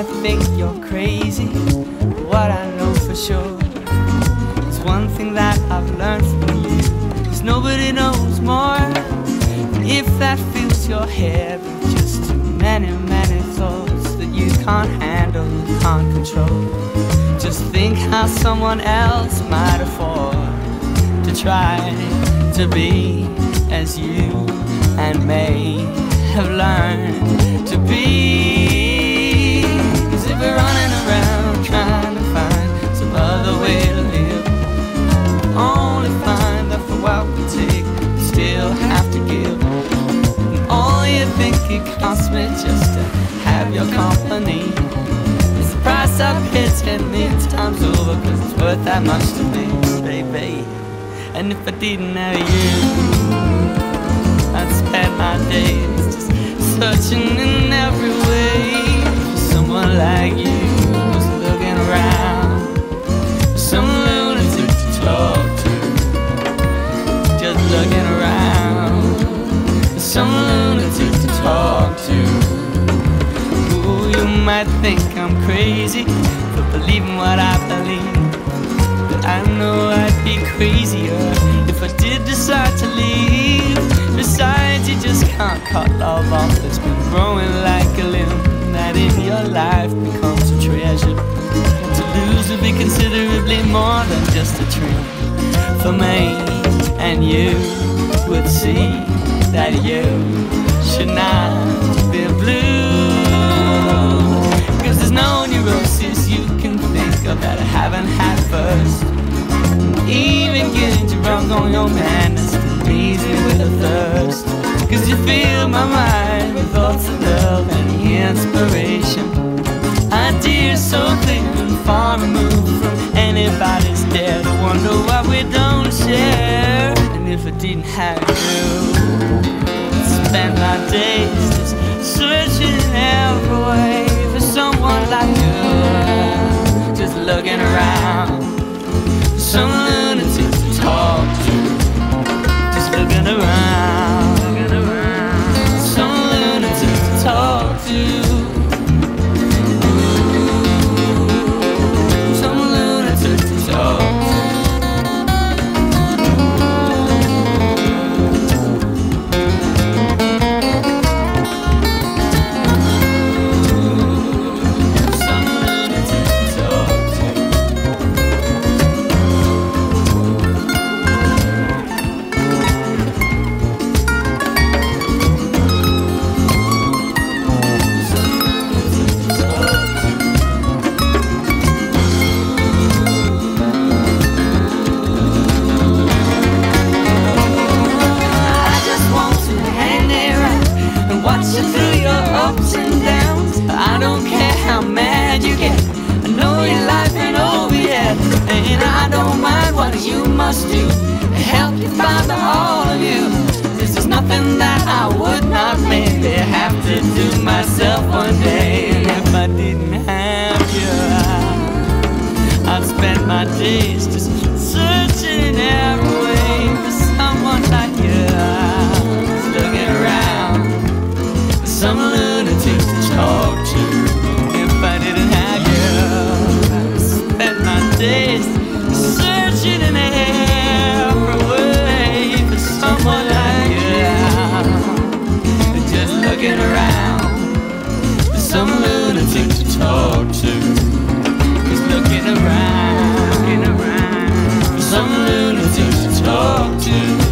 I think you're crazy. What I know for sure is one thing that I've learned from you is nobody knows more. And if that fills your head with just too many, many thoughts that you can't handle, can't control, just think how someone else might afford to try to be as you and may have learned to be. Think it costs me just to have your company. It's the price I've paid ten million times over, cause it's worth that much to me, baby. And if I didn't have you, I'd spend my days just searching in every way for someone like you who's looking around some lunatic to talk to. Just looking around might think I'm crazy for believing what I believe. But I know I'd be crazier if I did decide to leave. Besides, you just can't cut love off that's been growing like a limb that in your life becomes a treasure. To lose would be considerably more than just a trim for me, and you would see that you should not on your madness leaves me with a thirst. Cause you fill my mind with thoughts of love and inspiration. Ideas so clear and far removed from anybody's dare to wonder why we don't share. And if I didn't have you, I'd spend my days just searching every way for someone like you. Just looking around talk what you must do help you find the all of you. This is nothing that I would not maybe have to do myself one day. And if I didn't have you, I'd spend my days some lunatic to talk to.